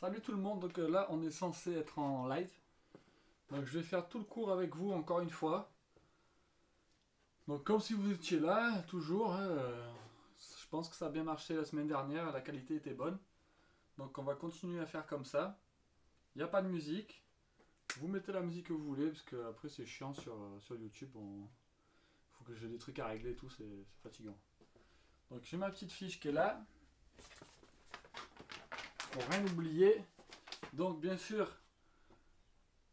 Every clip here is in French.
Salut tout le monde, donc euh, là on est censé être en live. Donc je vais faire tout le cours avec vous encore une fois. Donc comme si vous étiez là, toujours. hein, euh, je pense que ça a bien marché la semaine dernière, la qualité était bonne. Donc on va continuer à faire comme ça. Il n'y a pas de musique. Vous mettez la musique que vous voulez, parce que après c'est chiant sur, euh, YouTube. Il faut que j'ai des trucs à régler et tout, c'est fatigant. Donc j'ai ma petite fiche qui est là pour rien oublier. Donc bien sûr,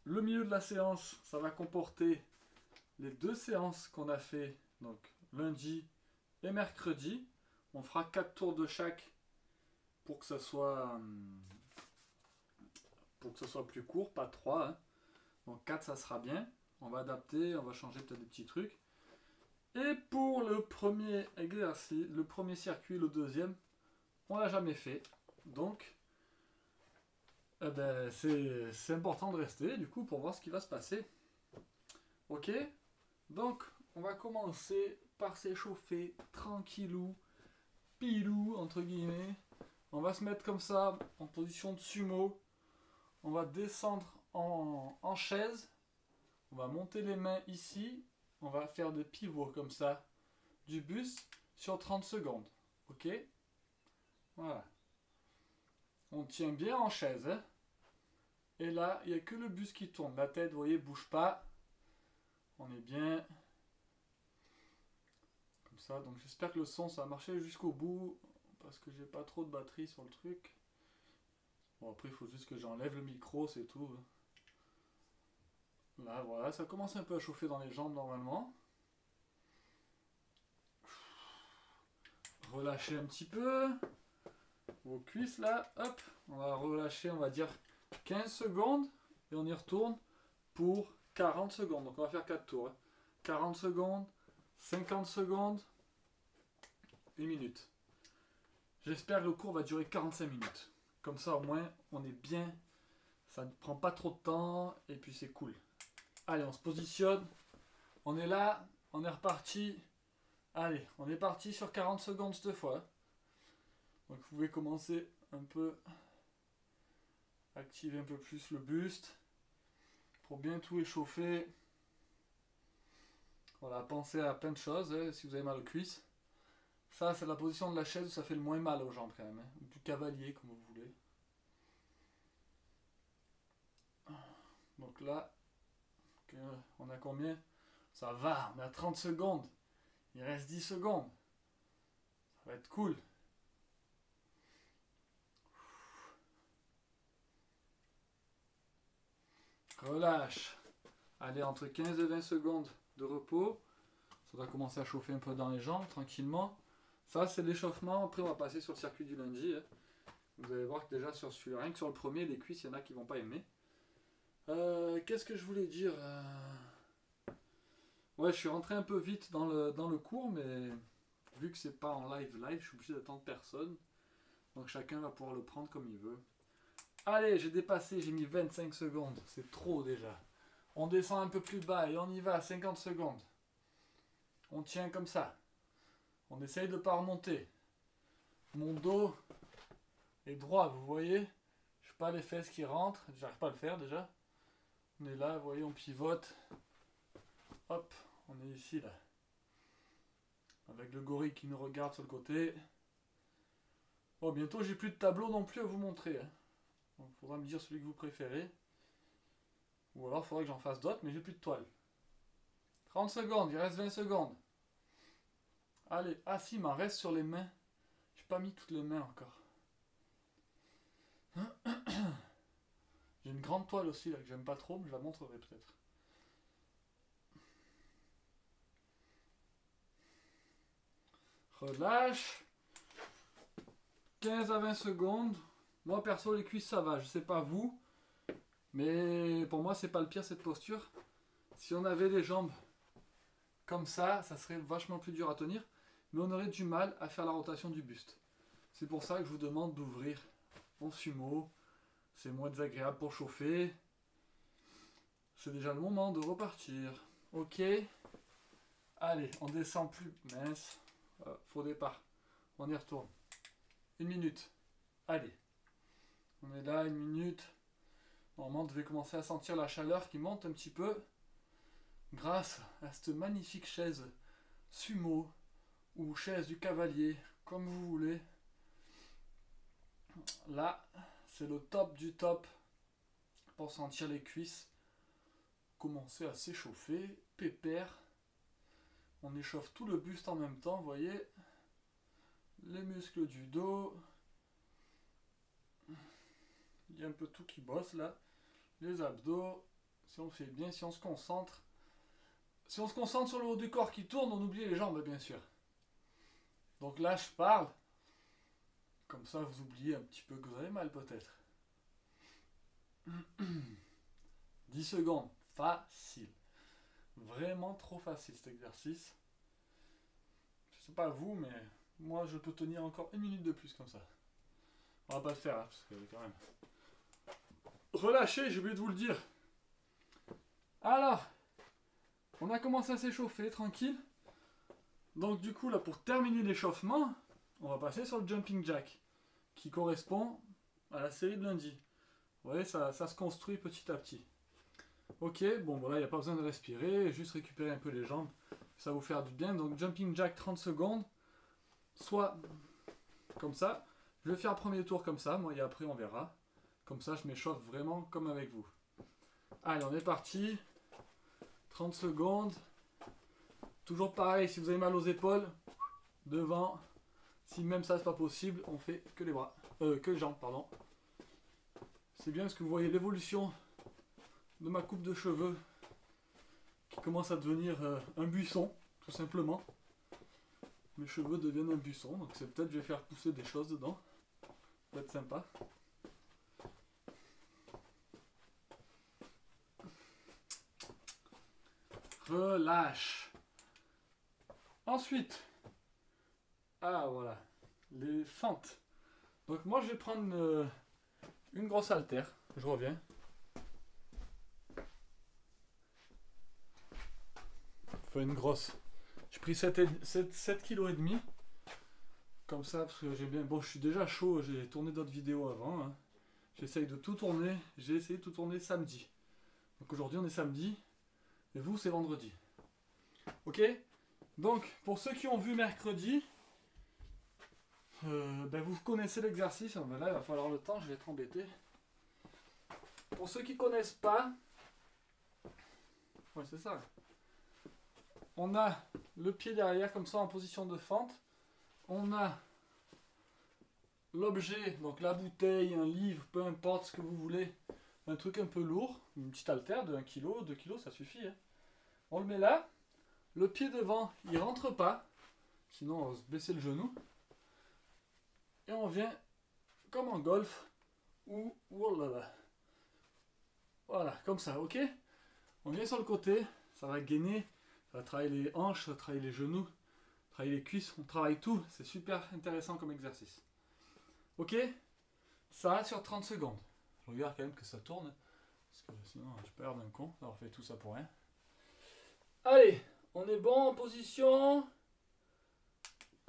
le milieu de la séance, ça va comporter les deux séances qu'on a fait, donc lundi et mercredi. On fera quatre tours de chaque pour que ça soit hum, plus court, pas trois. hein. Donc 4 ça sera bien. On va adapter, on va changer peut-être des petits trucs. Et pour le premier exercice, le premier circuit, le deuxième, on l'a jamais fait. Donc eh ben, c'est important de rester du coup pour voir ce qui va se passer. Ok Donc on va commencer par s'échauffer tranquillou, pilou entre guillemets. On va se mettre comme ça en position de sumo. On va descendre en, en chaise. On va monter les mains ici. On va faire des pivots comme ça du buste sur 30 secondes. Ok? Voilà. On tient bien en chaise. hein. Et là, il n'y a que le buste qui tourne. La tête, vous voyez, bouge pas. On est bien. Comme ça. Donc j'espère que le son, ça va marcher jusqu'au bout. Parce que j'ai pas trop de batterie sur le truc. Bon, après, il faut juste que j'enlève le micro, c'est tout. Là, voilà. Ça commence un peu à chauffer dans les jambes normalement. Relâchez un petit peu. Vos cuisses là. Hop. On va relâcher, on va dire 15 secondes et on y retourne pour 40 secondes. Donc on va faire 4 tours. hein. 40 secondes, 50 secondes, 1 minute. J'espère que le cours va durer 45 minutes. Comme ça au moins on est bien, ça ne prend pas trop de temps et puis c'est cool. Allez, on se positionne. On est là, on est reparti. Allez, on est parti sur 40 secondes cette fois. Donc vous pouvez commencer un peu activer un peu plus le buste pour bien tout échauffer. Voilà, pensez à plein de choses hein, si vous avez mal aux cuisses. Ça, c'est la position de la chaise où ça fait le moins mal aux jambes quand même. hein, ou du cavalier, comme vous voulez. Donc là, on a combien? Ça va, on à 30 secondes. Il reste 10 secondes. Ça va être cool. Relâche. Allez, entre 15 et 20 secondes de repos. Ça va commencer à chauffer un peu dans les jambes, tranquillement. Ça, c'est l'échauffement. Après, on va passer sur le circuit du lundi. hein. Vous allez voir que déjà, sur, rien que sur le premier, les cuisses, il y en a qui vont pas aimer. Euh, Qu'est-ce que je voulais dire euh, Ouais, je suis rentré un peu vite dans le, dans le cours, mais vu que c'est pas en live live, je suis obligé d'attendre personne. Donc chacun va pouvoir le prendre comme il veut. Allez, j'ai dépassé, j'ai mis 25 secondes. C'est trop déjà. On descend un peu plus bas et on y va, 50 secondes. On tient comme ça. On essaye de pas remonter. Mon dos est droit, vous voyez Je pas les fesses qui rentrent. J'arrive pas à le faire déjà. On est là, vous voyez, on pivote. Hop, on est ici là. Avec le gorille qui nous regarde sur le côté. Oh, bientôt j'ai plus de tableau non plus à vous montrer. hein. Donc faudra me dire celui que vous préférez. Ou alors faudra que j'en fasse d'autres, mais j'ai plus de toile. 30 secondes, il reste 20 secondes. Allez, ah si, il m'en reste sur les mains. J'ai pas mis toutes les mains encore. J'ai une grande toile aussi là que j'aime pas trop, mais je la montrerai peut-être. Relâche. 15 à 20 secondes. Moi perso les cuisses ça va, je sais pas vous. Mais pour moi c'est pas le pire cette posture. Si on avait les jambes comme ça, ça serait vachement plus dur à tenir. Mais on aurait du mal à faire la rotation du buste. C'est pour ça que je vous demande d'ouvrir en sumo. C'est moins désagréable pour chauffer. C'est déjà le moment de repartir. Ok. Allez, on descend plus. Mince. Euh, faux départ. On y retourne. Une minute. Allez. On est là, une minute. Normalement, vous devez commencer à sentir la chaleur qui monte un petit peu grâce à cette magnifique chaise sumo ou chaise du cavalier, comme vous voulez. Là, c'est le top du top pour sentir les cuisses commencer à s'échauffer, pépère. On échauffe tout le buste en même temps, vous voyez. Les muscles du dos. Il y a un peu tout qui bosse là. Les abdos. Si on fait bien, si on se concentre. Si on se concentre sur le haut du corps qui tourne, on oublie les jambes, bien sûr. Donc là, je parle. Comme ça, vous oubliez un petit peu que vous avez mal, peut-être. 10 secondes. Facile. Vraiment trop facile cet exercice. Je sais pas vous, mais moi, je peux tenir encore une minute de plus comme ça. On va pas le faire, hein, parce que quand même. Relâchez, j'ai oublié de vous le dire. Alors, on a commencé à s'échauffer, tranquille. Donc du coup, là, pour terminer l'échauffement, on va passer sur le jumping jack, qui correspond à la série de lundi. Vous voyez, ça, ça se construit petit à petit. Ok, bon, voilà, il n'y a pas besoin de respirer, juste récupérer un peu les jambes, ça va vous faire du bien. Donc jumping jack 30 secondes, soit comme ça. Je vais faire le premier tour comme ça, moi, et après on verra. Comme ça, je m'échauffe vraiment comme avec vous. Allez, on est parti. 30 secondes. Toujours pareil, si vous avez mal aux épaules, devant. Si même ça, c'est pas possible, on fait que les bras. Euh, que les jambes, pardon. C'est bien parce que vous voyez l'évolution de ma coupe de cheveux qui commence à devenir euh, un buisson, tout simplement. Mes cheveux deviennent un buisson, donc c'est peut-être je vais faire pousser des choses dedans. Ça va être sympa. Relâche. Ensuite, ah voilà, les fentes. Donc moi je vais prendre euh, une grosse haltère. Je reviens. Enfin une grosse. J'ai pris 7, 7, kg et demi. Comme ça, parce que j'ai bien. Bon, je suis déjà chaud, j'ai tourné d'autres vidéos avant. Hein. J'essaye de tout tourner. J'ai essayé de tout tourner samedi. Donc aujourd'hui on est samedi. Et vous c'est vendredi. Ok? Donc pour ceux qui ont vu mercredi, euh, ben, vous connaissez l'exercice. Ben là il va falloir le temps, je vais être embêté. Pour ceux qui connaissent pas, ouais c'est ça. On a le pied derrière comme ça en position de fente. On a l'objet, donc la bouteille, un livre, peu importe ce que vous voulez, un truc un peu lourd, une petite haltère de 1 kg, 2 kg, ça suffit. Hein. On le met là, le pied devant, il rentre pas, sinon on va se baisser le genou. Et on vient comme en golf, ou, oh là Voilà, comme ça, ok? On vient sur le côté, ça va gainer, ça va travailler les hanches, ça va travailler les genoux, travailler les cuisses, on travaille tout, c'est super intéressant comme exercice. Ok? Ça sur 30 secondes. Je regarde quand même que ça tourne, parce que sinon je perds d'un con. D'avoir fait tout ça pour rien. Allez, on est bon en position.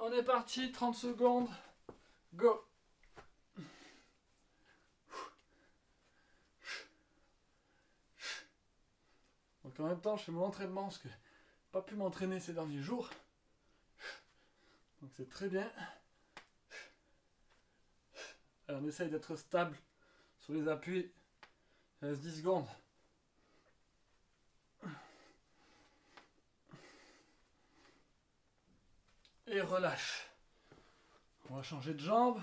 On est parti, 30 secondes. Go Donc en même temps, je fais mon entraînement parce que pas pu m'entraîner ces derniers jours. Donc c'est très bien. on essaye d'être stable sur les appuis. Il reste 10 secondes. Et relâche. On va changer de jambe.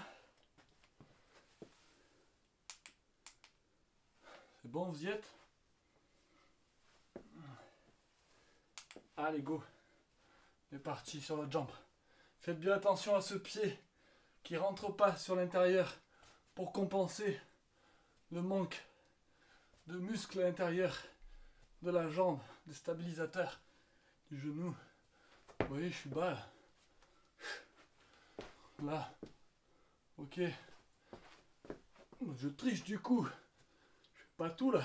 C'est bon, vous y êtes? Allez, go. On est parti sur votre jambe. Faites bien attention à ce pied qui rentre pas sur l'intérieur pour compenser le manque de muscles à l'intérieur de la jambe, des stabilisateurs du genou. Vous voyez, je suis bas. Ok. Je triche du coup. Je fais pas tout là.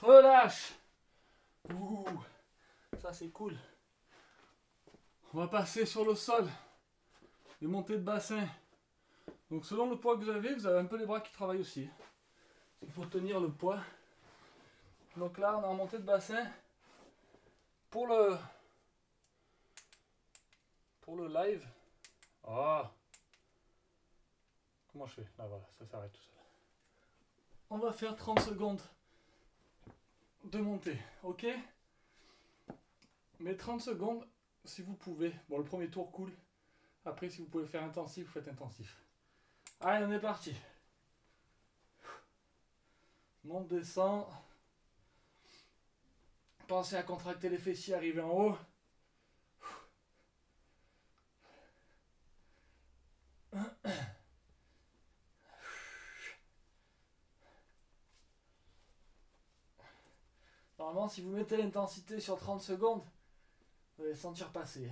Relâche. Ça c'est cool. On va passer sur le sol. Les montées de bassin. Donc selon le poids que vous avez, vous avez un peu les bras qui travaillent aussi. Il faut tenir le poids. Donc là, on a en montée de bassin. Pour le live. Ah. Comment je fais? Là voilà, ça s'arrête tout seul. On va faire 30 secondes de montée, ok? Mais 30 secondes, si vous pouvez. Bon, le premier tour cool. Après, si vous pouvez faire intensif, vous faites intensif. Allez, on est parti. Monte, descend. Pensez à contracter les fessiers, arriver en haut. Normalement, si vous mettez l'intensité sur 30 secondes, vous allez sentir passer.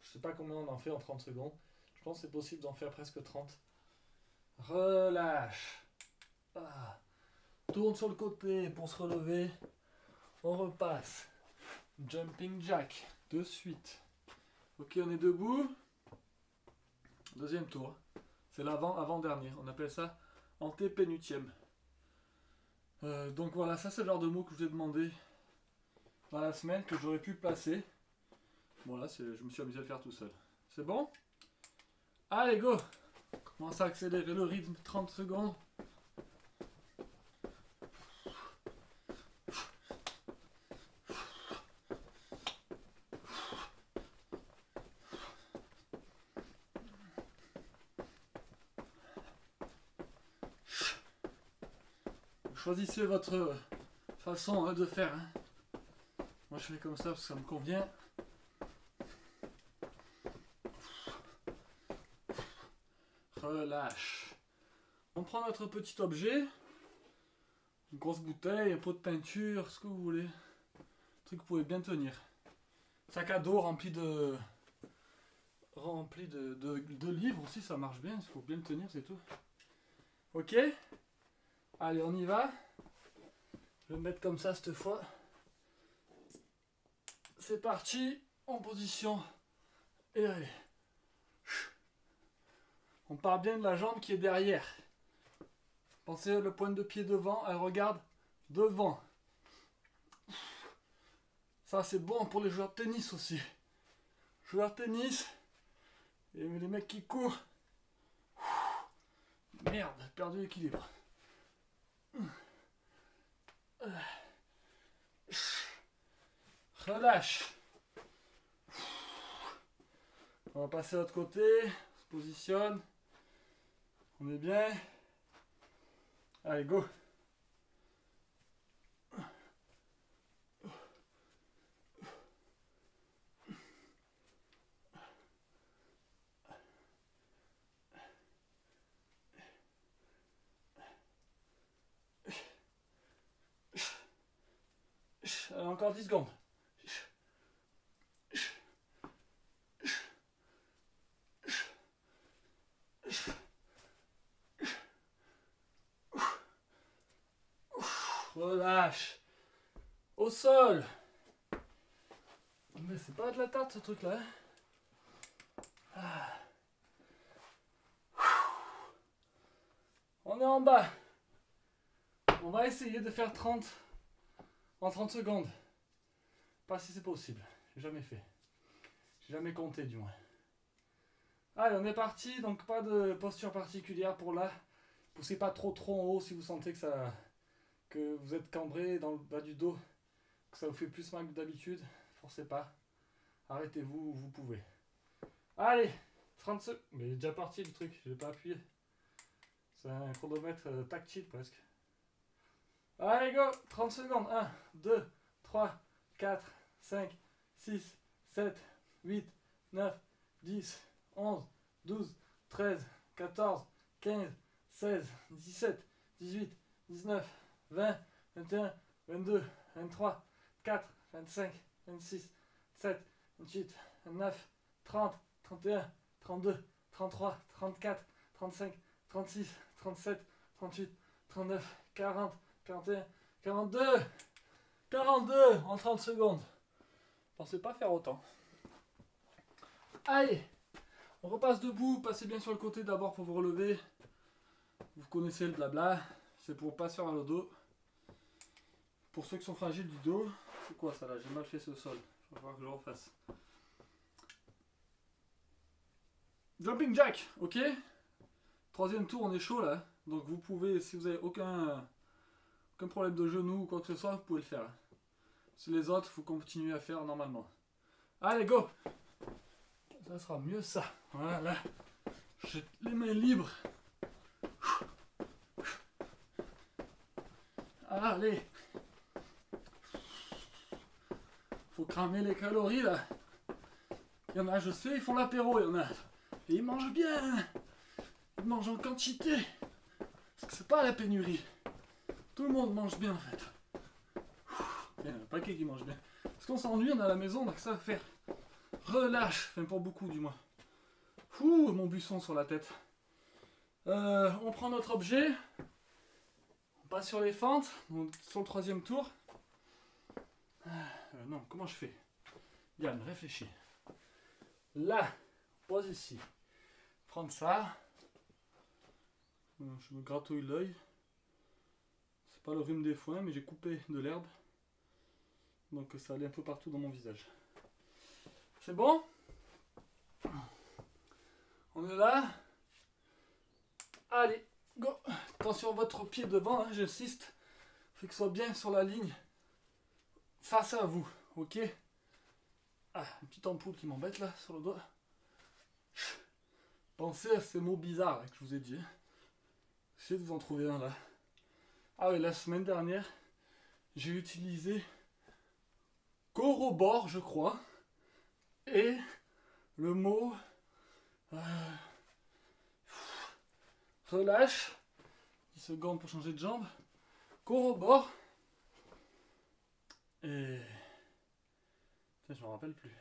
Je sais pas combien on en fait en 30 secondes. Je pense que c'est possible d'en faire presque 30. Relâche. Ah. Tourne sur le côté pour se relever. On repasse. Jumping jack. De suite. Ok, on est debout. Deuxième tour. C'est l'avant, avant-dernier. On appelle ça antépénultième. Euh, donc voilà, ça c'est le genre de mot que je vous ai demandé dans la semaine que j'aurais pu placer. Voilà, je me suis amusé à le faire tout seul. C'est bon? Allez, go Commence à accélérer le rythme, 30 secondes. Choisissez votre façon hein, de faire. Hein. Moi je fais comme ça parce que ça me convient. Relâche. On prend notre petit objet. Une grosse bouteille, un pot de peinture, ce que vous voulez. Un truc que vous pouvez bien tenir. Sac à dos rempli de rempli de, de livres aussi, ça marche bien. Il faut bien le tenir, c'est tout. Ok Allez, on y va. Je vais me mettre comme ça cette fois. C'est parti, en position. Et allez. On part bien de la jambe qui est derrière. Pensez le point de pied devant, elle regarde devant. Ça c'est bon pour les joueurs de tennis aussi. Joueurs de tennis et les mecs qui courent. Merde, perdu l'équilibre. Relâche. On va passer à l'autre côté. On se positionne. On est bien. Allez, go. Encore 10 secondes. Relâche. Au sol. Mais c'est pas de la tarte ce truc là. Ah. On est en bas. On va essayer de faire 30 en 30 secondes. Pas si c'est possible. J'ai jamais fait. J'ai jamais compté du moins. Allez, on est parti. Donc pas de posture particulière pour là. Poussez pas trop trop en haut si vous sentez que ça que vous êtes cambré dans le bas du dos, que ça vous fait plus mal que d'habitude. Forcez pas. Arrêtez-vous, vous pouvez. Allez, 30 secondes. Mais il est déjà parti le truc, je vais pas appuyer. C'est un chronomètre euh, tactile presque. Allez, go 30 secondes. 1, 2, 3, 4, 5, 6, 7, 8, 9, 10, 11, 12, 13, 14, 15, 16, 17, 18, 19, 20, 21, 22, 23, 4, 25, 26, 27, 28, 29, 30, 31, 32, 33, 34, 35, 36, 37, 38, 39, 40, 41, 42, 42 en 30 secondes. pensais pas faire autant. Allez, on repasse debout, passez bien sur le côté d'abord pour vous relever. Vous connaissez le blabla, c'est pour pas se faire mal au dos. Pour ceux qui sont fragiles du dos, c'est quoi ça là? J'ai mal fait ce sol. Il va falloir que je refasse. Jumping jack, ok? Troisième tour, on est chaud là. Donc vous pouvez, si vous avez aucun, aucun problème de genou ou quoi que ce soit, vous pouvez le faire. Si les autres, il faut continuer à faire normalement. Allez, go Ça sera mieux ça. Voilà. J'ai les mains libres. Allez Faut cramer les calories là. Il y en a, je sais, ils font l'apéro, il y en a. Et ils mangent bien Ils mangent en quantité Parce que c'est pas la pénurie. Tout le monde mange bien en fait. Il y a un paquet qui mange bien. Parce qu'on s'ennuie, on est à la maison, donc ça va faire. Relâche, enfin pour beaucoup du moins. Ouh, mon buisson sur la tête. Euh, on prend notre objet. On passe sur les fentes, sur le troisième tour. Euh, non, comment je fais? Yann, réfléchis. Là, pose ici. Prendre ça. Euh, je me gratouille l'œil. Pas le rhume des foins, mais j'ai coupé de l'herbe. Donc ça allait un peu partout dans mon visage. C'est bon? On est là Allez, go Attention votre pied devant, hein, j'insiste. Faut qu'il soit bien sur la ligne. Face à vous, ok? Ah, une petite ampoule qui m'embête là, sur le doigt. Pensez à ces mots bizarres que je vous ai dit. Essayez de vous en trouver un là. Ah oui, la semaine dernière, j'ai utilisé corrobore, je crois, et le mot euh, relâche, 10 secondes pour changer de jambe, corrobore, et je me rappelle plus.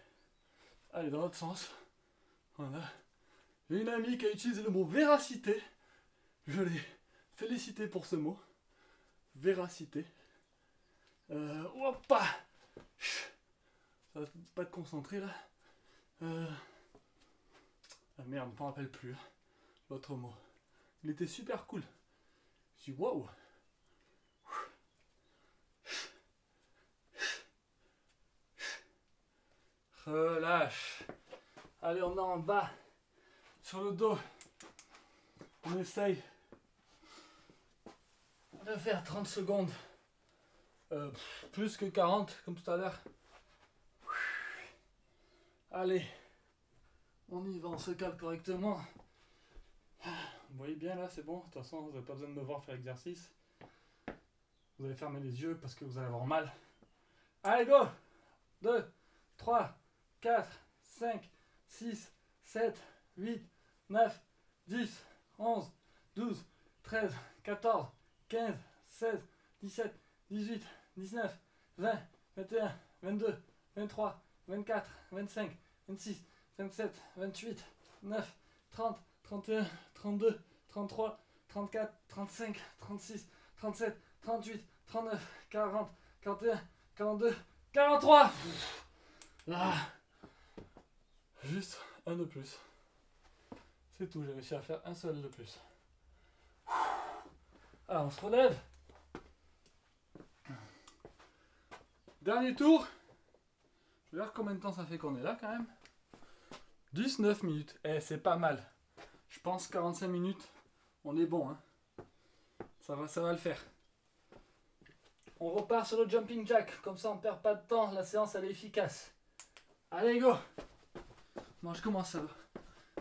Allez, dans l'autre sens, voilà. J'ai une amie qui a utilisé le mot véracité, je l'ai félicité pour ce mot, véracité. Euh, ça va pas te concentrer là. Euh... Ah merde, je me rappelle plus. Hein, l'autre mot. Il était super cool. Je dis waouh. Relâche. Allez, on est en bas. Sur le dos. On essaye faire 30 secondes. Euh, plus que 40 comme tout à l'heure. Allez, on y va, on se cale correctement. Vous voyez bien là, c'est bon. De toute façon, vous n'avez pas besoin de me voir faire l'exercice. Vous allez fermer les yeux parce que vous allez avoir mal. Allez, go 2, 3, 4, 5, 6, 7, 8, 9, 10, 11, 12, 13, 14, 15, 16, 17, 18, 19, 20, 21, 22, 23, 24, 25, 26, 27, 28, 9, 30, 31, 32, 33, 34, 35, 36, 37, 38, 39, 40, 41, 42, 43 Là Juste un de plus. C'est tout, j'ai réussi à faire un seul de plus. Alors on se relève. Dernier tour. Je vais voir combien de temps ça fait qu'on est là quand même. 19 minutes. Eh, c'est pas mal. Je pense 45 minutes. On est bon, hein. Ça va, ça va le faire. On repart sur le jumping jack. Comme ça, on perd pas de temps. La séance, elle est efficace. Allez, go Moi, je commence à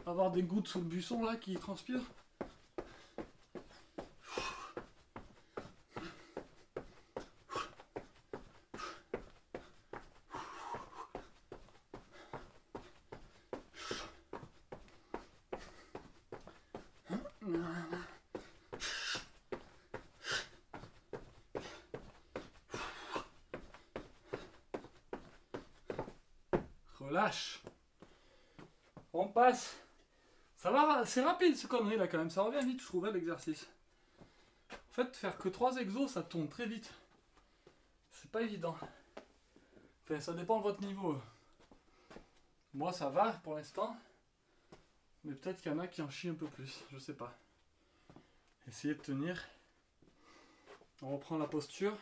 avoir des gouttes sous le buisson, là, qui transpirent. Relâche. On passe. Ça va, c'est rapide ce connerie là quand même. Ça revient vite, je trouvais l'exercice. En fait, faire que 3 exos, ça tourne très vite. C'est pas évident. Enfin, ça dépend de votre niveau. Moi, ça va pour l'instant. Mais peut-être qu'il y en a qui en chient un peu plus. Je sais pas. Essayez de tenir. On reprend la posture.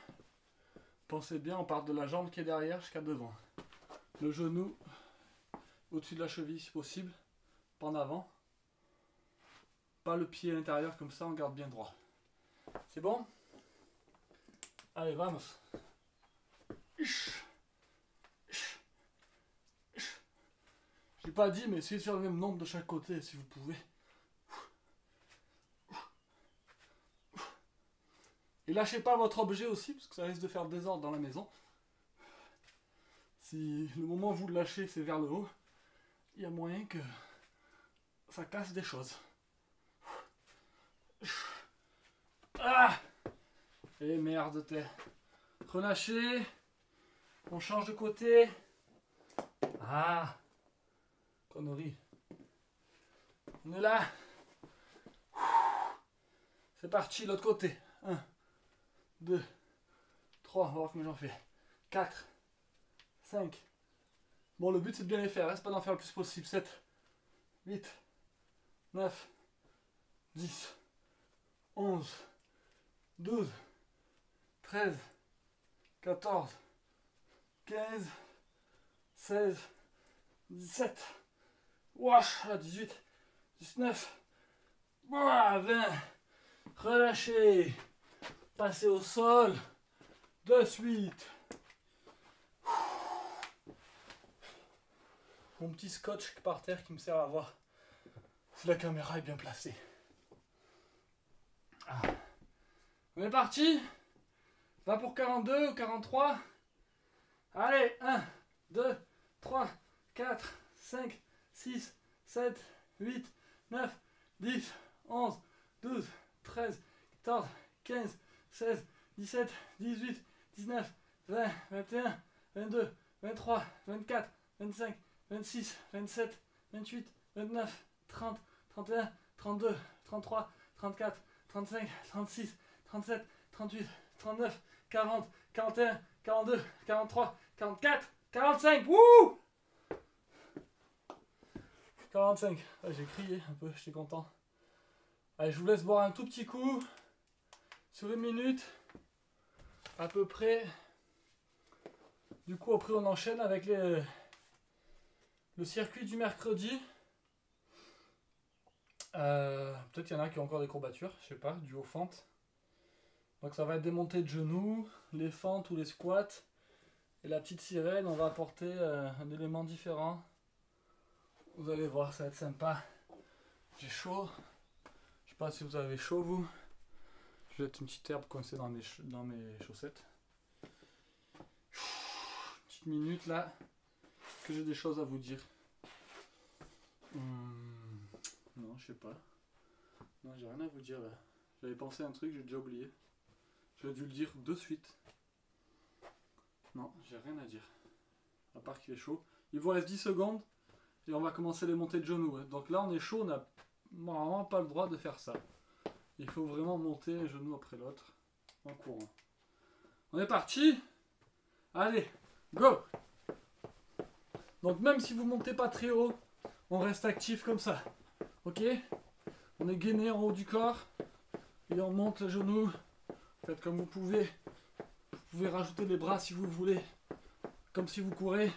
Pensez bien, on part de la jambe qui est derrière jusqu'à devant. Le genou au-dessus de la cheville si possible. Pas en avant. Pas le pied à l'intérieur comme ça, on garde bien droit. C'est bon? Allez, vamos. J'ai pas dit, mais essayez de faire le même nombre de chaque côté si vous pouvez. Et lâchez pas votre objet aussi, parce que ça risque de faire désordre dans la maison. Si le moment où vous le lâchez, c'est vers le haut, il y a moyen que ça casse des choses. Ah Et merde, t'es. Relâchez. On change de côté. Ah Connerie. On est là. C'est parti, l'autre côté. 1, 2, 3, on va voir combien j'en fais. 4, 5. Bon, le but c'est de bien les faire, reste pas d'en faire le plus possible. 7, 8, 9, 10, 11, 12, 13, 14, 15, 16, 17, Wesh, 18, 19, 20. Relâchez. Passez au sol. De suite. Mon petit scotch par terre qui me sert à voir si la caméra est bien placée. Ah. On est parti Va pour 42 ou 43 Allez, 1, 2, 3, 4, 5, 6, 7, 8, 9, 10, 11, 12, 13, 14, 15, 16, 17, 18, 19, 20, 21, 22, 23, 24, 25, 26, 27, 28, 29, 30, 31, 32, 33, 34, 35, 36, 37, 38, 39, 40, 41, 42, 43, 44, 45. Wouh 45. J'ai crié un peu, j'étais content. Allez, je vous laisse boire un tout petit coup. Sur une minute. À peu près. Du coup, après, on enchaîne avec le circuit du mercredi. Euh, peut-être qu'il y en a qui ont encore des courbatures, je sais pas, du haut fente. Donc ça va être des montées de genoux, les fentes ou les squats. Et la petite sirène, on va apporter euh, un élément différent vous allez voir, ça va être sympa. J'ai chaud. Je sais pas si vous avez chaud, vous. Je vais mettre une petite herbe coincée dans mes, dans mes chaussettes. Une petite minute là, que j'ai des choses à vous dire. Hmm. Non, je sais pas. Non, j'ai rien à vous dire là. J'avais pensé à un truc, j'ai déjà oublié. J'aurais dû le dire de suite. Non, j'ai rien à dire. À part qu'il est chaud. Il vous reste 10 secondes. Et on va commencer les montées de genoux. Donc là, on est chaud, on n'a normalement pas le droit de faire ça. Il faut vraiment monter un genou après l'autre en courant. On est parti Allez, go Donc même si vous montez pas très haut, on reste actif comme ça. Ok On est gainé en haut du corps et on monte le genou. Faites comme vous pouvez. Vous pouvez rajouter les bras si vous voulez. Comme si vous courez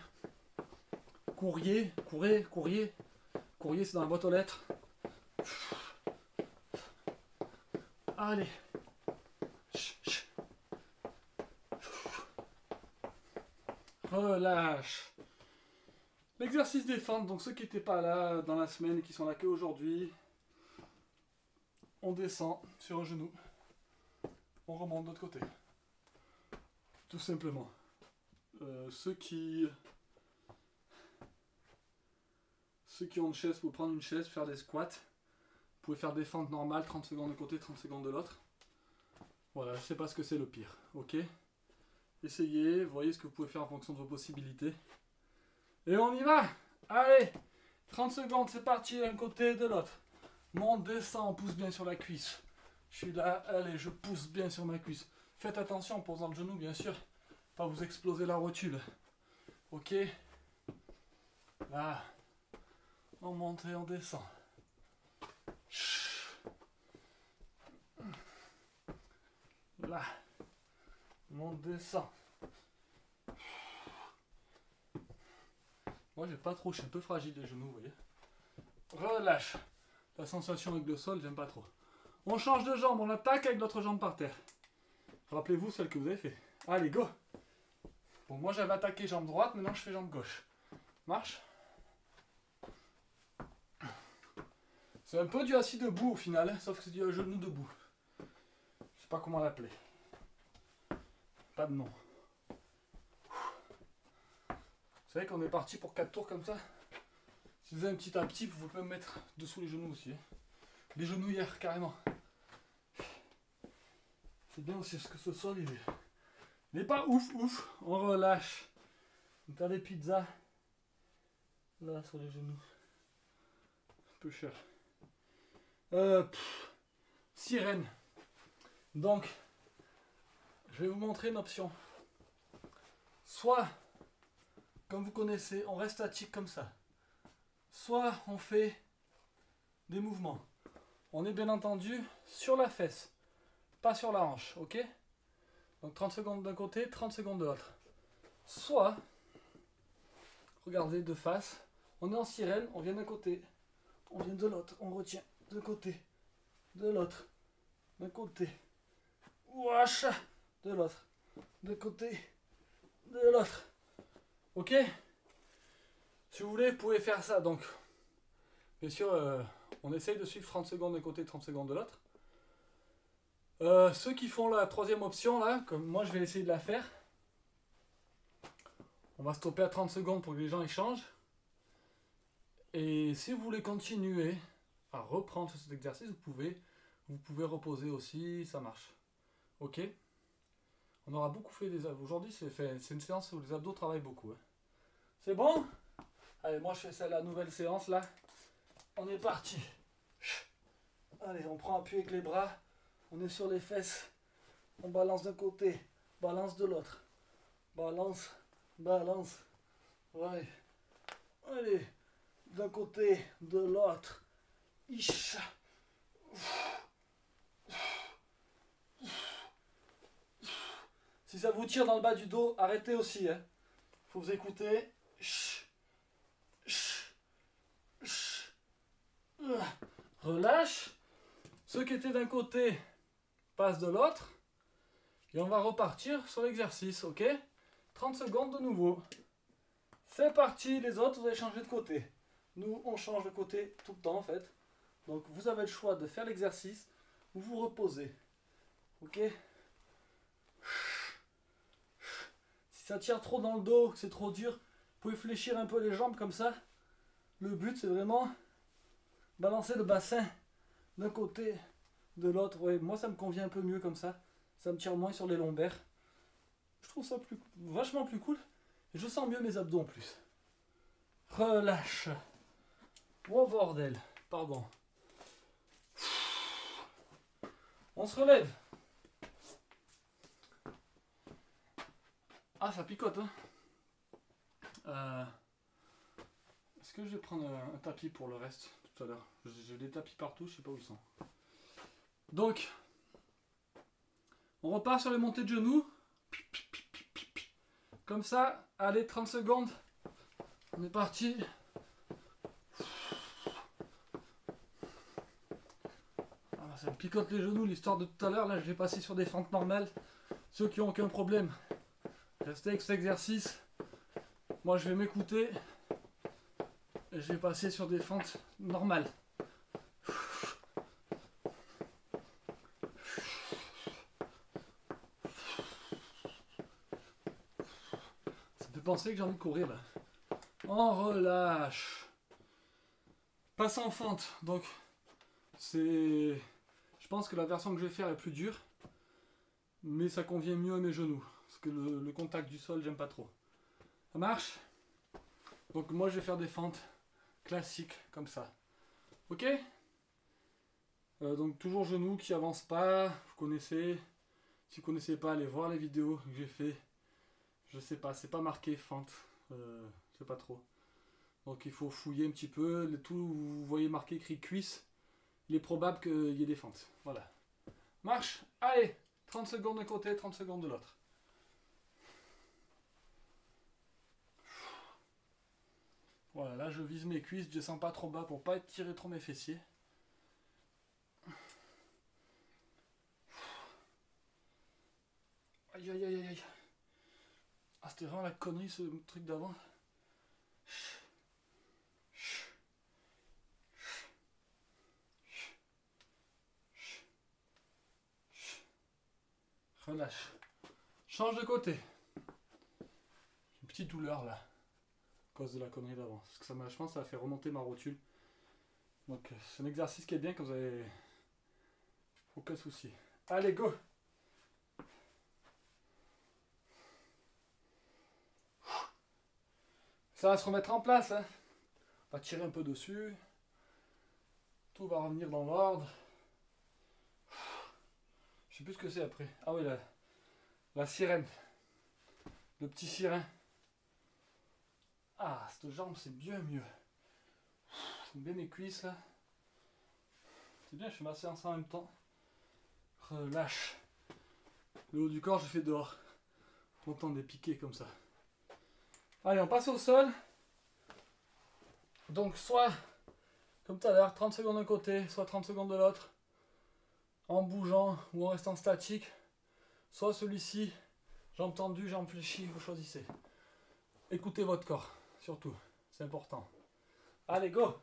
courrier, courrier, courrier. Courrier, c'est dans la boîte aux lettres. Allez. Relâche. L'exercice des fentes, donc ceux qui n'étaient pas là dans la semaine et qui sont là qu'aujourd'hui, on descend sur un genou, on remonte de l'autre côté. Tout simplement. Euh, ceux qui Ceux qui ont une chaise, vous prendre une chaise, faire des squats. Vous pouvez faire des fentes normales, 30 secondes de côté, 30 secondes de l'autre. Voilà, je sais pas ce que c'est le pire. Ok? Essayez, voyez ce que vous pouvez faire en fonction de vos possibilités. Et on y va Allez 30 secondes, c'est parti d'un côté et de l'autre. Monte, descend, on pousse bien sur la cuisse. Je suis là, allez, je pousse bien sur ma cuisse. Faites attention en posant le genou, bien sûr. Pas vous exploser la rotule. Ok. Là. On monte et on descend. Là. On descend. Moi j'ai pas trop, je suis un peu fragile les genoux, vous voyez. Relâche. La sensation avec le sol, j'aime pas trop. On change de jambe, on attaque avec l'autre jambe par terre. Rappelez-vous celle que vous avez fait. Allez, go Bon, moi j'avais attaqué jambe droite, maintenant je fais jambe gauche. Marche C'est un peu du assis debout au final, hein, sauf que c'est du genou debout. Je sais pas comment l'appeler. Pas de nom. Vous savez qu'on est parti pour 4 tours comme ça Si vous avez un petit à petit, vous pouvez me mettre dessous les genoux aussi. Hein. Les genoux hier, carrément. C'est bien aussi ce que ce sol il est. Il n'est pas ouf ouf. On relâche. On fait des pizzas. Là sur les genoux. Un peu cher. Euh, sirène. Donc, je vais vous montrer une option. Soit, comme vous connaissez, on reste statique comme ça. Soit on fait des mouvements. On est bien entendu sur la fesse, pas sur la hanche, ok? Donc 30 secondes d'un côté, 30 secondes de l'autre. Soit, regardez de face, on est en sirène, on vient d'un côté, on vient de l'autre, on retient de côté, de l'autre, d'un côté, de l'autre, de côté, de l'autre. Ok Si vous voulez, vous pouvez faire ça. Donc, bien sûr, euh, on essaye de suivre 30 secondes d'un côté, 30 secondes de l'autre. Euh, ceux qui font la troisième option, là, comme moi je vais essayer de la faire, on va stopper à 30 secondes pour que les gens échangent. Et si vous voulez continuer à reprendre cet exercice, vous pouvez, vous pouvez reposer aussi, ça marche. Ok On aura beaucoup fait des abdos. Aujourd'hui, c'est une séance où les abdos travaillent beaucoup. Hein. C'est bon? Allez, moi je fais ça la nouvelle séance là. On est parti. Allez, on prend appui avec les bras. On est sur les fesses. On balance d'un côté, balance de l'autre. Balance, balance. Ouais. Allez, d'un côté, de l'autre. Si ça vous tire dans le bas du dos, arrêtez aussi. Hein. Faut vous écouter. Relâche. Ceux qui étaient d'un côté passent de l'autre. Et on va repartir sur l'exercice, ok? 30 secondes de nouveau. C'est parti, les autres, vous allez changer de côté. Nous, on change de côté tout le temps, en fait. Donc, vous avez le choix de faire l'exercice ou vous reposez. Ok? Si ça tire trop dans le dos, c'est trop dur, pouvez fléchir un peu les jambes comme ça. Le but, c'est vraiment balancer le bassin d'un côté, de l'autre. Moi, ça me convient un peu mieux comme ça. Ça me tire moins sur les lombaires. Je trouve ça plus, vachement plus cool. Et je sens mieux mes abdos en plus. Relâche. Oh bordel. Pardon. On se relève. Ah, ça picote, hein. Euh, est-ce que je vais prendre un tapis pour le reste tout à l'heure J'ai des tapis partout, je sais pas où ils sont. Donc, on repart sur les montées de genoux. Comme ça, allez, 30 secondes. On est parti. Ah, ça me picote les genoux, l'histoire de tout à l'heure. Là, je vais passer sur des fentes normales. Ceux qui n'ont aucun problème, restez avec cet exercice. Moi, je vais m'écouter. Et je vais passer sur des fentes normales. penser que j'ai envie de courir là. On relâche. Passe en fente. Donc, c'est. Je pense que la version que je vais faire est plus dure. Mais ça convient mieux à mes genoux. Parce que le, contact du sol, j'aime pas trop. Marche? Donc, moi, je vais faire des fentes classiques comme ça. Ok? Euh, Donc, toujours genoux qui avancent pas. Vous connaissez. Si vous connaissez pas, allez voir les vidéos que j'ai fait je sais pas, c'est pas marqué fente. Euh, je sais pas trop. Donc il faut fouiller un petit peu. Le tout, vous voyez marqué écrit cuisse. Il est probable qu'il y ait des fentes. Voilà. Marche? Allez. 30 secondes d'un côté, 30 secondes de l'autre. Voilà, là je vise mes cuisses, je descends pas trop bas pour pas tirer trop mes fessiers. Aïe aïe aïe aïe. Ah c'était vraiment la connerie ce truc d'avant. Relâche. Change de côté. Une petite douleur là. Cause de la connerie d'avant. Parce que ça m'a, je pense, ça a fait remonter ma rotule. Donc c'est un exercice qui est bien quand vous avez aucun souci. Allez, go Ça va se remettre en place. Hein. On va tirer un peu dessus. Tout va revenir dans l'ordre. Je sais plus ce que c'est après. Ah oui, la sirène. Le petit sirène. Ah, cette jambe, c'est bien mieux. J'aime bien mes cuisses là. C'est bien, je fais ma séance en même temps. Relâche. Le haut du corps, je fais dehors. Content des piquets comme ça. Allez, on passe au sol. Donc, soit, comme tout à l'heure, 30 secondes d'un côté, soit 30 secondes de l'autre en bougeant ou en restant statique. Soit celui-ci, jambes tendues, jambes fléchies, vous choisissez. Écoutez votre corps, surtout, c'est important. Allez, go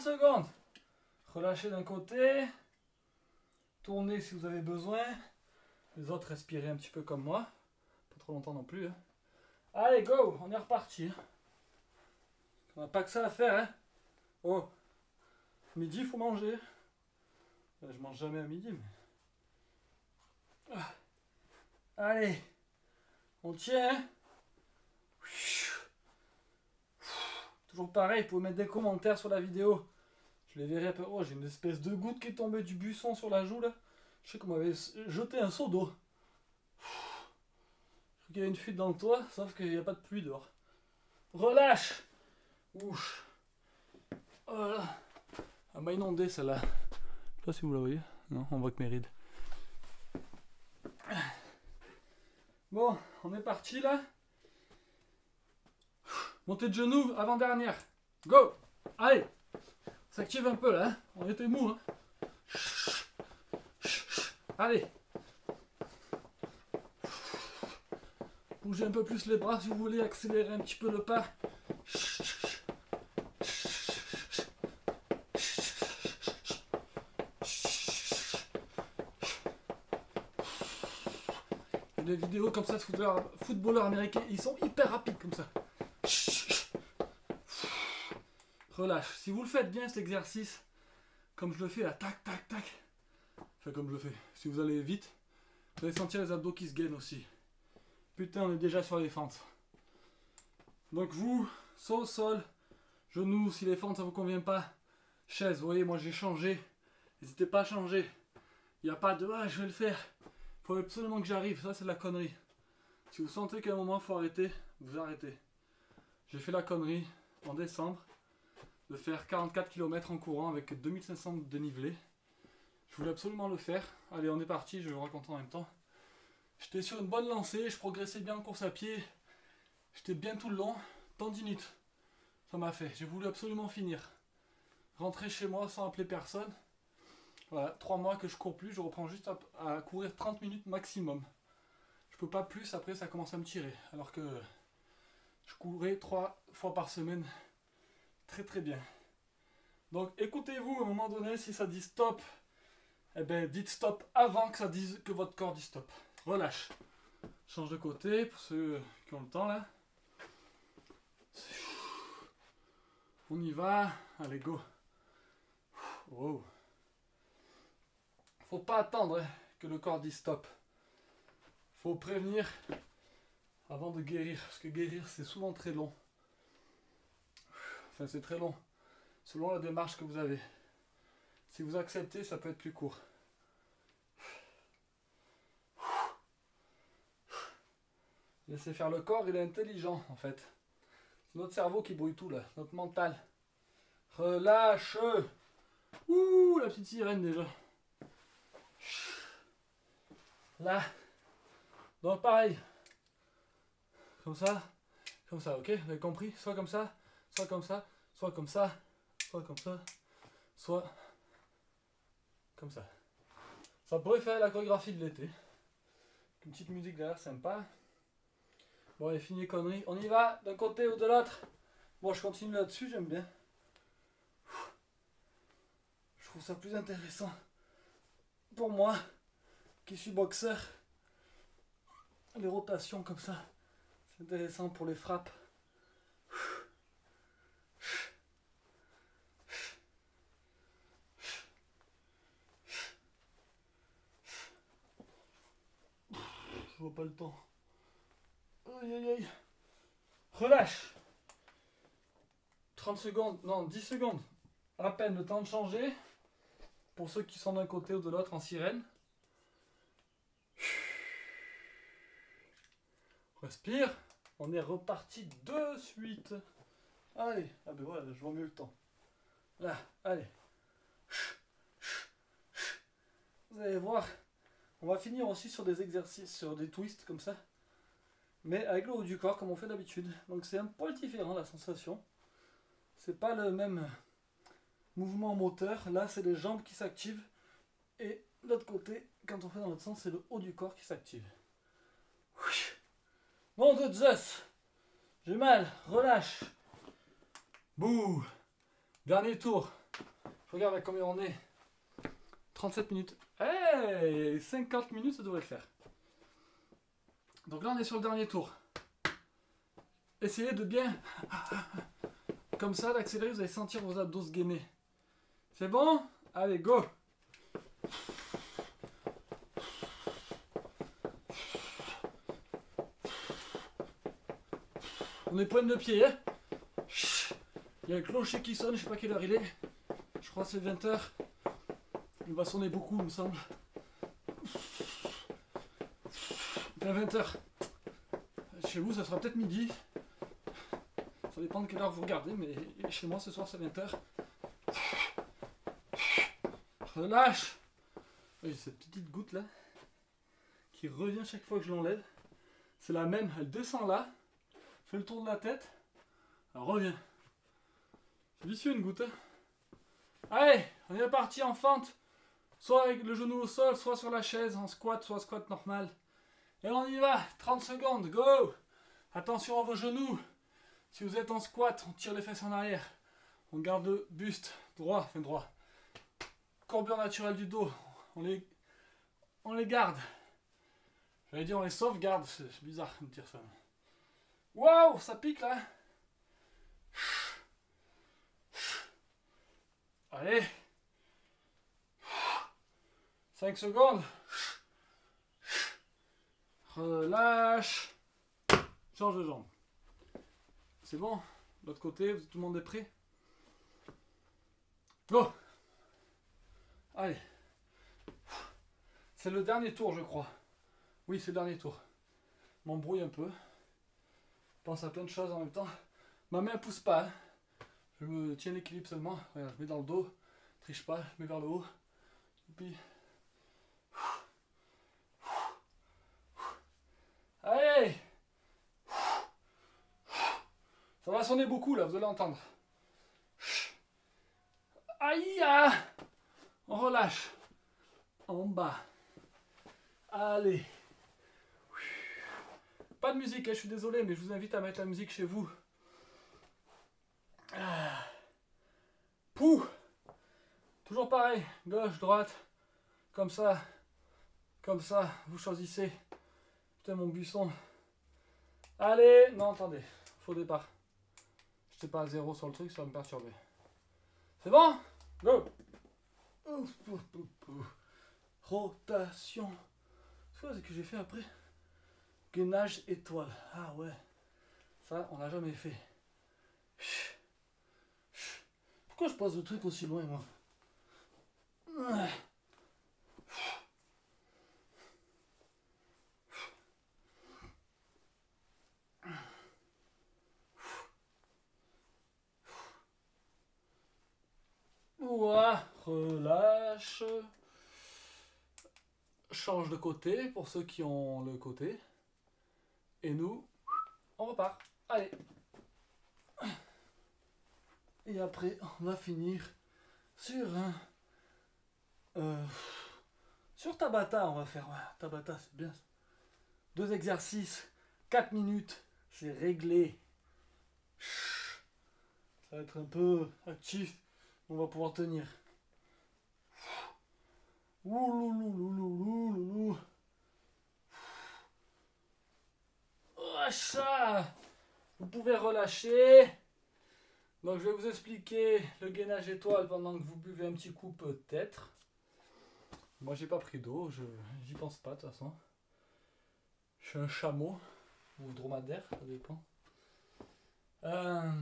secondes. Relâchez d'un côté. Tournez si vous avez besoin. Les autres, respirez un petit peu comme moi. Pas trop longtemps non plus. Hein. Allez, go On est reparti. On n'a pas que ça à faire. Hein. Oh Midi, il faut manger. Je mange jamais à midi. Ah. Allez On tient. Hein. Toujours pareil, vous pouvez mettre des commentaires sur la vidéo. Je les verrai peu. Oh, j'ai une espèce de goutte qui est tombée du buisson sur la joue là. Je sais qu'on m'avait jeté un seau d'eau. Je crois qu'il y avait une fuite dans le toit, sauf qu'il n'y a pas de pluie dehors. Relâche Ouch Voilà. Oh Elle m'a inondé celle-là. Je sais pas si vous la voyez. Non, on voit que mes rides. Bon, on est parti là. Montée de genoux, avant-dernière. Go Allez S'active un peu là, hein. on était mou. Hein. Allez. Bougez un peu plus les bras si vous voulez accélérer un petit peu le pas. Les vidéos comme ça de footballeurs américains, ils sont hyper rapides comme ça. Relâche. Si vous le faites bien cet exercice, comme je le fais là, tac, tac, tac, enfin comme je le fais, si vous allez vite, vous allez sentir les abdos qui se gainent aussi. Putain, on est déjà sur les fentes. Donc vous, saut au sol, genoux, si les fentes ça vous convient pas, chaise, vous voyez, moi j'ai changé. N'hésitez pas à changer. Il n'y a pas de ah, je vais le faire. Il faut absolument que j'arrive. Ça, c'est de la connerie. Si vous sentez qu'à un moment, il faut arrêter, vous arrêtez. J'ai fait la connerie en décembre de faire 44 km en courant avec 2500 de dénivelé. Je voulais absolument le faire. Allez, on est parti, je vais vous raconter en même temps. J'étais sur une bonne lancée, je progressais bien en course à pied. J'étais bien tout le long, tendinite. Ça m'a fait, j'ai voulu absolument finir. Rentrer chez moi sans appeler personne. Voilà, trois mois que je cours plus, je reprends juste à, courir 30 minutes maximum. Je peux pas plus, après ça commence à me tirer. Alors que je courais trois fois par semaine Très très bien. Donc écoutez-vous à un moment donné, si ça dit stop, eh bien dites stop avant que ça dise que votre corps dit stop. Relâche. Change de côté pour ceux qui ont le temps là. On y va. Allez, go. Wow. Faut pas attendre hein, que le corps dise stop. Faut prévenir avant de guérir. Parce que guérir, c'est souvent très long. Enfin, c'est très long. Selon la démarche que vous avez. Si vous acceptez, ça peut être plus court. Laissez faire le corps, il est intelligent en fait. C'est notre cerveau qui brouille tout là, notre mental. Relâche Ouh, la petite sirène déjà. Là. Donc pareil. Comme ça. Comme ça, ok? Vous avez compris? Soit comme ça, soit comme ça, soit comme ça, soit comme ça, soit comme ça. Ça pourrait faire la chorégraphie de l'été. Une petite musique derrière sympa. Bon, allez, fini les conneries. On y va d'un côté ou de l'autre. Bon, je continue là-dessus, j'aime bien. Je trouve ça plus intéressant pour moi qui suis boxeur. Les rotations comme ça, c'est intéressant pour les frappes. Je vois pas le temps. Aïe aïe aïe. Relâche. 30 secondes, non, 10 secondes. À peine le temps de changer. Pour ceux qui sont d'un côté ou de l'autre en sirène. Respire. On est reparti de suite. Allez. Ah ben voilà, je vois mieux le temps. Là, allez. Vous allez voir. On va finir aussi sur des exercices, sur des twists comme ça mais avec le haut du corps comme on fait d'habitude. Donc c'est un poil différent la sensation. C'est pas le même mouvement moteur. Là, c'est les jambes qui s'activent. Et l'autre côté, quand on fait dans l'autre sens, c'est le haut du corps qui s'active. Bon de Zeus J'ai mal, relâche. Bouh Dernier tour. Regarde à combien on est. 37 minutes. Hey 50 minutes, ça devrait le faire. Donc là, on est sur le dernier tour. Essayez de bien, comme ça, d'accélérer, vous allez sentir vos abdos se gainer. C'est bon? Allez, go On est pointe de pied, hein Il y a le clocher qui sonne, je sais pas quelle heure il est. Je crois c'est 20h. Il va sonner beaucoup, il me semble. à 20h. Chez vous, ça sera peut-être midi. Ça dépend de quelle heure vous regardez, mais chez moi, ce soir, c'est 20h. Relâche J'ai cette petite goutte là qui revient chaque fois que je l'enlève. C'est la même, elle descend là, fait le tour de la tête, elle revient. C'est vicieux une goutte. Hein. Allez, on est parti en fente. Soit avec le genou au sol, soit sur la chaise, en squat, soit squat normal. Et on y va, 30 secondes, go Attention à vos genoux. Si vous êtes en squat, on tire les fesses en arrière. On garde le buste droit, enfin droit. Courbure naturelle du dos, on les, on les garde. J'allais dire on les sauvegarde, c'est bizarre de dire ça. Waouh, ça pique là Allez 5 secondes Relâche. Change de jambe. C'est bon? L'autre côté, tout le monde est prêt? Go Allez. C'est le dernier tour, je crois. Oui, c'est le dernier tour. M'embrouille un peu. Pense à plein de choses en même temps. Ma main pousse pas. Hein. Je me tiens l'équilibre seulement. Je mets dans le dos. Triche pas, je mets vers le haut. Puis Allez Ça va sonner beaucoup là, vous allez entendre. Aïe ah. On relâche. En bas. Allez. Pas de musique, hein, je suis désolé, mais je vous invite à mettre la musique chez vous. Ah. Pouh Toujours pareil, gauche, droite, comme ça, comme ça, vous choisissez. Putain, mon buisson. Allez, non, attendez, faux départ. Je t'es pas à zéro sur le truc, ça va me perturber. C'est bon? Go Rotation. C'est que j'ai fait après? Gainage étoile. Ah ouais. Ça, on n'a jamais fait. Pourquoi je pose le truc aussi loin, moi? Ouah, relâche. Change de côté pour ceux qui ont le côté. Et nous, on repart. Allez. Et après, on va finir sur un... Euh, sur Tabata, on va faire. Tabata, c'est bien. Deux exercices, 4 minutes, c'est réglé. Ça va être un peu actif. On va pouvoir tenir. Ouh, Vous pouvez relâcher. Donc je vais vous expliquer le gainage étoile pendant que vous buvez un petit coup peut-être. Moi j'ai pas pris d'eau, je j'y pense pas de toute façon. Je suis un chameau ou dromadaire, ça dépend. Euh,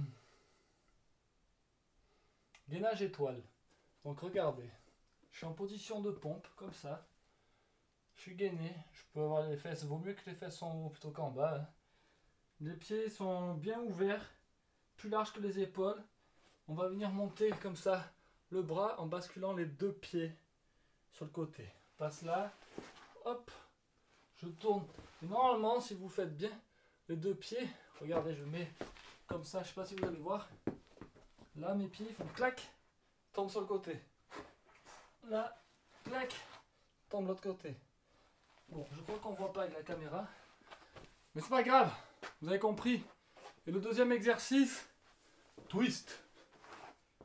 gainage étoile. Donc regardez, je suis en position de pompe comme ça. Je suis gainé, je peux avoir les fesses, vaut mieux que les fesses soient en haut plutôt qu'en bas. Hein. Les pieds sont bien ouverts, plus larges que les épaules. On va venir monter comme ça le bras en basculant les deux pieds sur le côté. Passe là, hop, je tourne. Normalement, si vous faites bien les deux pieds, regardez, je mets comme ça, je sais pas si vous allez voir. Là, mes pieds font clac, tombent sur le côté. Là, clac, tombe l'autre côté. Bon, je crois qu'on voit pas avec la caméra. Mais c'est pas grave, vous avez compris? Et le deuxième exercice, twist.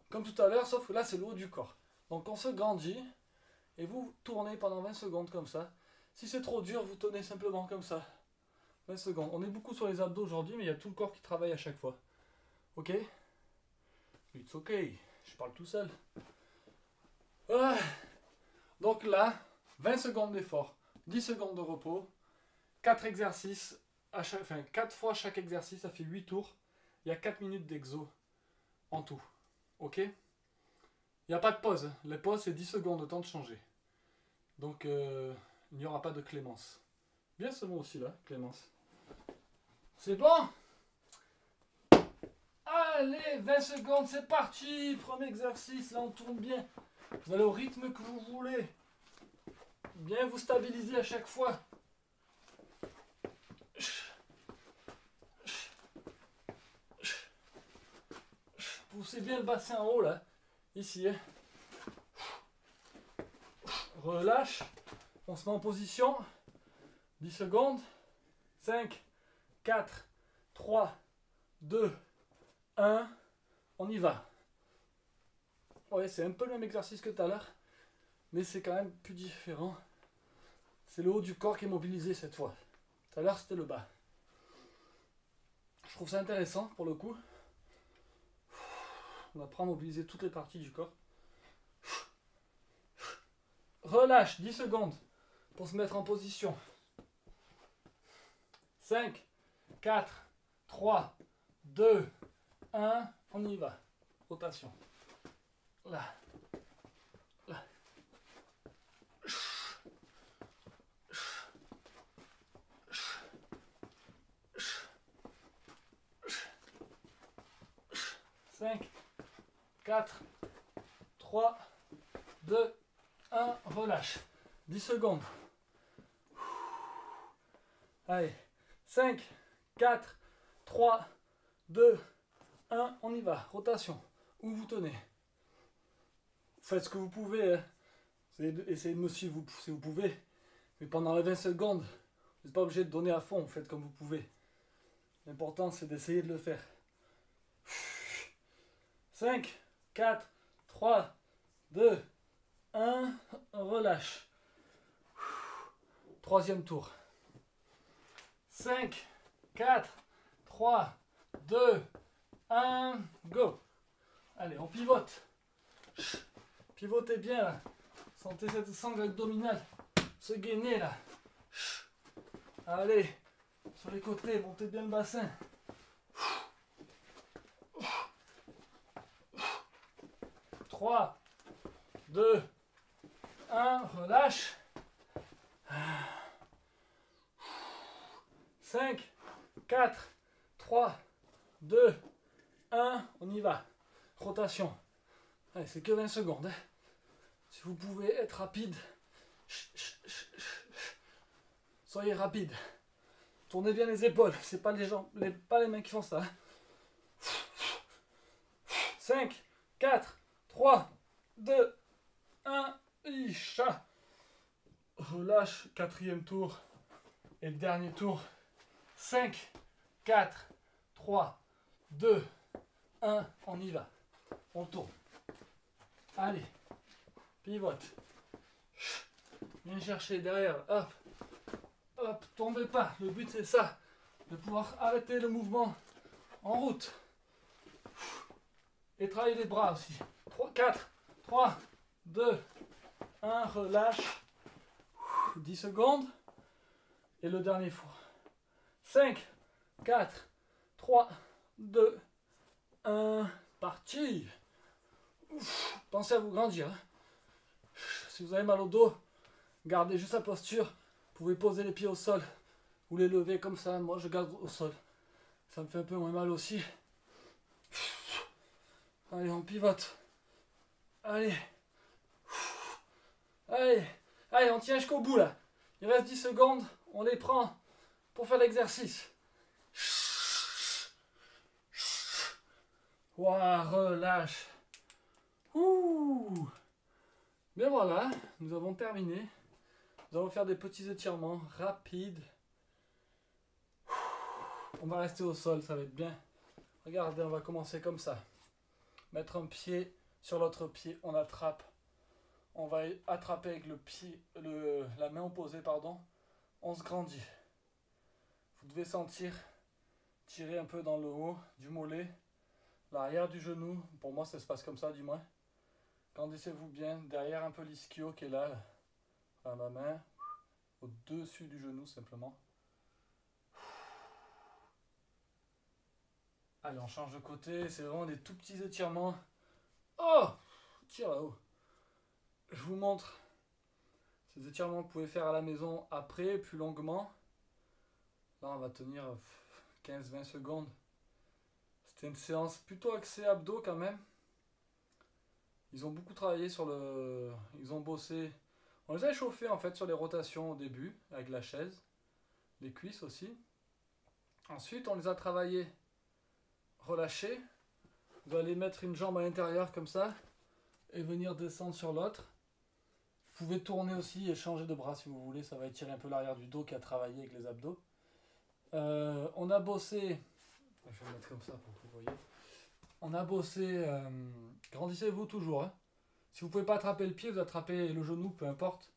Comme tout à l'heure, sauf que là c'est le haut du corps. Donc on se grandit et vous tournez pendant 20 secondes comme ça. Si c'est trop dur, vous tenez simplement comme ça. 20 secondes. On est beaucoup sur les abdos aujourd'hui, mais il y a tout le corps qui travaille à chaque fois. Ok? It's ok. Je parle tout seul. Ah. Donc là, 20 secondes d'effort, 10 secondes de repos, 4 exercices à enfin 4 fois chaque exercice, ça fait 8 tours. Il y a 4 minutes d'exo en tout. Ok? Il n'y a pas de pause. Les pauses, c'est 10 secondes de temps de changer. Donc, euh, il n'y aura pas de clémence. Bien ce mot aussi là, clémence. C'est bon? Allez, 20 secondes, c'est parti Premier exercice, là on tourne bien. Vous allez au rythme que vous voulez. Bien vous stabiliser à chaque fois. Poussez bien le bassin en haut là. Ici. Hein. Relâche. On se met en position. 10 secondes. 5, 4, 3, 2, 1. On y va. Ouais, c'est un peu le même exercice que tout à l'heure. Mais c'est quand même plus différent. C'est le haut du corps qui est mobilisé cette fois. Tout à l'heure, c'était le bas. Je trouve ça intéressant pour le coup. On apprend à mobiliser toutes les parties du corps. Relâche 10 secondes pour se mettre en position. 5, 4, 3, 2, 1, on y va. Rotation. Là. Là. 5, 4, 3, 2, 1, relâche. 10 secondes. Allez, 5, 4, 3, 2, 1, on y va. Rotation. Où vous tenez. Faites ce que vous pouvez. Hein. Essayez de me suivre si vous pouvez. Mais pendant les 20 secondes, vous n'êtes pas obligé de donner à fond. Faites comme vous pouvez. L'important, c'est d'essayer de le faire. 5, 4, 3, 2, 1, relâche. Troisième tour. 5, 4, 3, 2, 1, go. Allez, on pivote. Pivotez bien là. Sentez cette sangle abdominale se gainer là. Allez, sur les côtés, montez bien le bassin. 3, 2, 1, relâche. 5, 4, 3, 2, 1, on y va. Rotation. Allez, c'est que 20 secondes. Hein. Si vous pouvez être rapide, soyez rapide. Tournez bien les épaules, c'est pas les les, pas les mains qui font ça. 5, 4, 3, 2, 1, chat. Relâche, quatrième tour. Et dernier tour. 5, 4, 3, 2, 1, on y va. On tourne. Allez, pivote. Viens chercher derrière. Hop, hop, tombez pas. Le but c'est ça, de pouvoir arrêter le mouvement en route. Et travailler les bras aussi. 3, 4, 3, 2, 1, relâche. 10 secondes. Et le dernier fois. 5, 4, 3, 2, 1, parti. pensez à vous grandir. Hein. Si vous avez mal au dos, gardez juste la posture. Vous pouvez poser les pieds au sol ou les lever comme ça. Moi, je garde au sol. Ça me fait un peu moins mal aussi. Allez, on pivote. Allez. Allez. Allez, on tient jusqu'au bout là. Il reste 10 secondes. On les prend pour faire l'exercice. Ouah, relâche. Ouh. Bien voilà, nous avons terminé. Nous allons faire des petits étirements rapides. On va rester au sol, ça va être bien. Regardez, on va commencer comme ça mettre un pied sur l'autre pied, on attrape. On va attraper avec le pied, le, la main opposée, pardon. On se grandit. Vous devez sentir tirer un peu dans le haut du mollet, l'arrière du genou. Pour moi, ça se passe comme ça, du moins. Grandissez-vous bien, derrière un peu l'ischio qui est là, à ma main, au-dessus du genou simplement. Allez, on change de côté. C'est vraiment des tout petits étirements. Oh Tire là-haut. Je vous montre. Ces étirements, vous pouvez faire à la maison après, plus longuement. Là, on va tenir 15-20 secondes. C'était une séance plutôt axée abdos quand même. Ils ont beaucoup travaillé sur le... Ils ont bossé... On les a échauffés en fait sur les rotations au début, avec la chaise. Les cuisses aussi. Ensuite, on les a travaillés relâcher. Vous allez mettre une jambe à l'intérieur comme ça et venir descendre sur l'autre. Vous pouvez tourner aussi et changer de bras si vous voulez, ça va étirer un peu l'arrière du dos qui a travaillé avec les abdos. Euh, on a bossé, je vais mettre comme ça pour que vous voyez. On a bossé, euh, grandissez-vous toujours. Hein. Si vous pouvez pas attraper le pied, vous attrapez le genou, peu importe.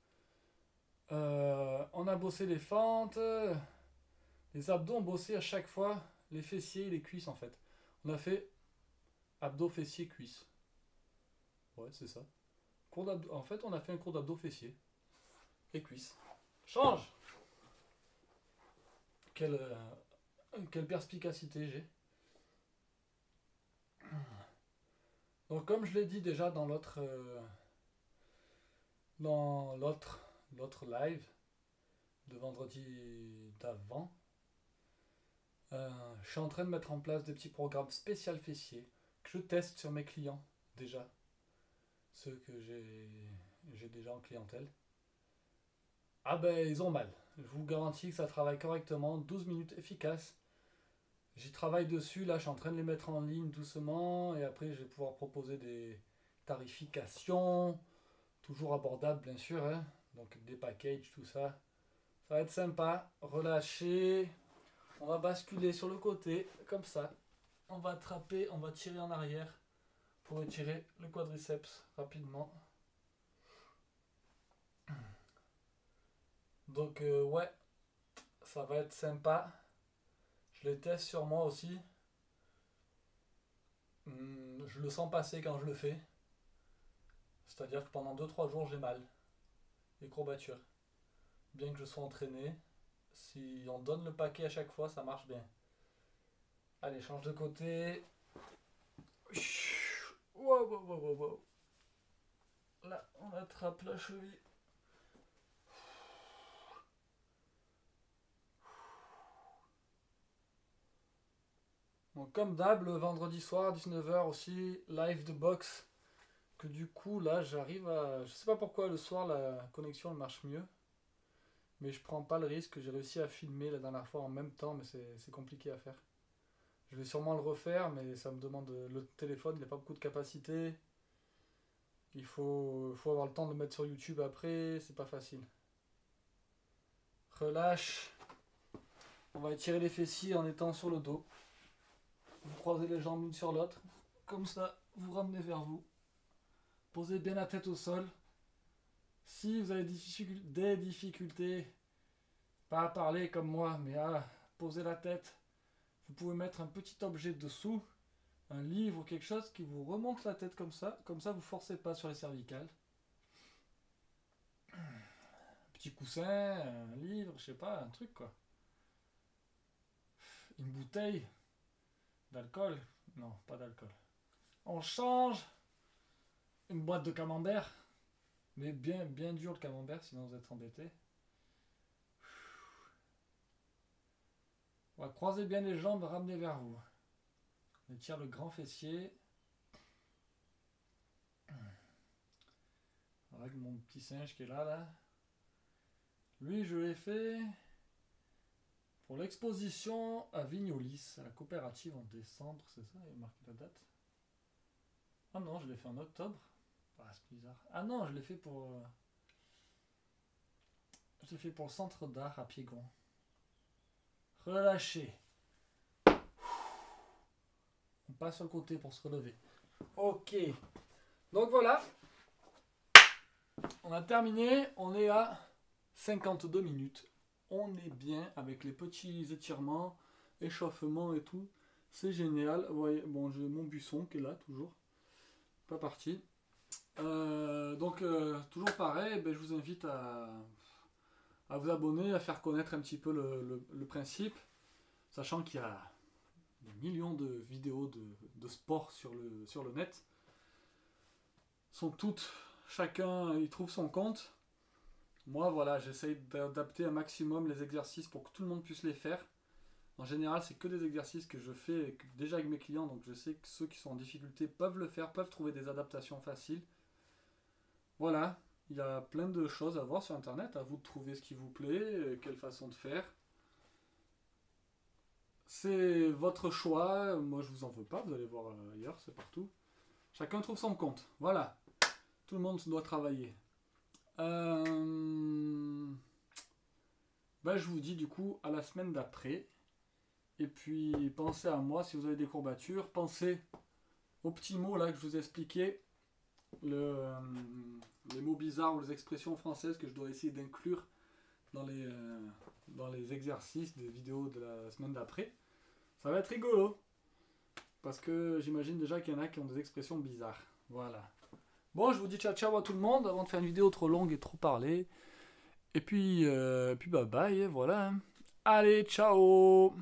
Euh, on a bossé les fentes, les abdos ont bossé à chaque fois, les fessiers, les cuisses en fait. On a fait abdos, fessiers, cuisses. Ouais, c'est ça. Cours en fait, on a fait un cours d'abdos, fessiers et cuisses. Change Quelle, euh, quelle perspicacité j'ai. Donc, comme je l'ai dit déjà dans l'autre euh, dans l'autre l'autre live de vendredi d'avant, euh, je suis en train de mettre en place des petits programmes spécial fessiers que je teste sur mes clients déjà. Ceux que j'ai déjà en clientèle. Ah ben ils ont mal. Je vous garantis que ça travaille correctement. 12 minutes efficaces. J'y travaille dessus. Là je suis en train de les mettre en ligne doucement. Et après je vais pouvoir proposer des tarifications. Toujours abordables bien sûr. Hein. Donc des packages, tout ça. Ça va être sympa. Relâchez. On va basculer sur le côté, comme ça. On va attraper, on va tirer en arrière pour étirer le quadriceps rapidement. Donc euh, ouais, ça va être sympa. Je les teste sur moi aussi. hum, je le sens passer quand je le fais. C'est-à-dire que pendant 2-3 jours, j'ai mal. Les courbatures. Bien que je sois entraîné, si on donne le paquet à chaque fois, ça marche bien. Allez, change de côté. Là, on attrape la cheville. Donc, comme d'hab, le vendredi soir, 19h aussi, live de boxe. Que du coup, là, j'arrive à. Je sais pas pourquoi le soir, la connexion marche mieux. Mais je prends pas le risque. J'ai réussi à filmer la dernière fois en même temps, mais c'est compliqué à faire. Je vais sûrement le refaire, mais ça me demande. Le téléphone, il n'a pas beaucoup de capacité. Il faut, faut avoir le temps de le mettre sur YouTube après, c'est pas facile. Relâche. On va étirer les fessiers en étant sur le dos. Vous croisez les jambes l'une sur l'autre. Comme ça, vous ramenez vers vous. Posez bien la tête au sol. Si vous avez des difficultés, pas à parler comme moi, mais à poser la tête, vous pouvez mettre un petit objet dessous, un livre ou quelque chose qui vous remonte la tête comme ça. Comme ça, vous forcez pas sur les cervicales. Un petit coussin, un livre, je sais pas, un truc quoi. Une bouteille d'alcool. Non, pas d'alcool. On change une boîte de camembert. Mais bien, bien dur le camembert, sinon vous êtes embêté. Croiser bien les jambes, ramener vers vous. On étire le grand fessier. Avec mon petit singe qui est là, là. Lui, je l'ai fait pour l'exposition à Vignolis, à la coopérative en décembre, c'est ça Il a marqué la date Ah non, je l'ai fait en octobre. Ah, c'est bizarre. Ah non, je l'ai fait pour. Euh, je l'ai fait pour le centre d'art à Piégon. Relâchez. On passe sur côté pour se relever. Ok. Donc voilà. On a terminé. On est à 52 minutes. On est bien avec les petits étirements, échauffements et tout. C'est génial. Voyez, bon, j'ai mon buisson qui est là toujours. Pas parti. Euh, donc, euh, toujours pareil, ben, je vous invite à, à, vous abonner, à faire connaître un petit peu le, principe, sachant qu'il y a des millions de vidéos de, sport sur le, sur le net. Sont toutes, chacun y trouve son compte. Moi, voilà, j'essaye d'adapter un maximum les exercices pour que tout le monde puisse les faire. En général, c'est que des exercices que je fais déjà avec mes clients, donc je sais que ceux qui sont en difficulté peuvent le faire, peuvent trouver des adaptations faciles. Voilà, il y a plein de choses à voir sur Internet, à vous de trouver ce qui vous plaît, euh, quelle façon de faire. C'est votre choix, moi je vous en veux pas, vous allez voir euh, ailleurs, c'est partout. Chacun trouve son compte, voilà. Tout le monde doit travailler. Euh, ben, je vous dis du coup à la semaine d'après. Et puis pensez à moi si vous avez des courbatures. Pensez aux petits mots là que je vous ai expliqué. Le, les mots bizarres ou les expressions françaises que je dois essayer d'inclure dans les, euh, dans les exercices des vidéos de la semaine d'après. Ça va être rigolo. Parce que j'imagine déjà qu'il y en a qui ont des expressions bizarres. Voilà. Bon, je vous dis ciao ciao à tout le monde avant de faire une vidéo trop longue et trop parler. Et puis, euh, puis bye bye, voilà. Allez, ciao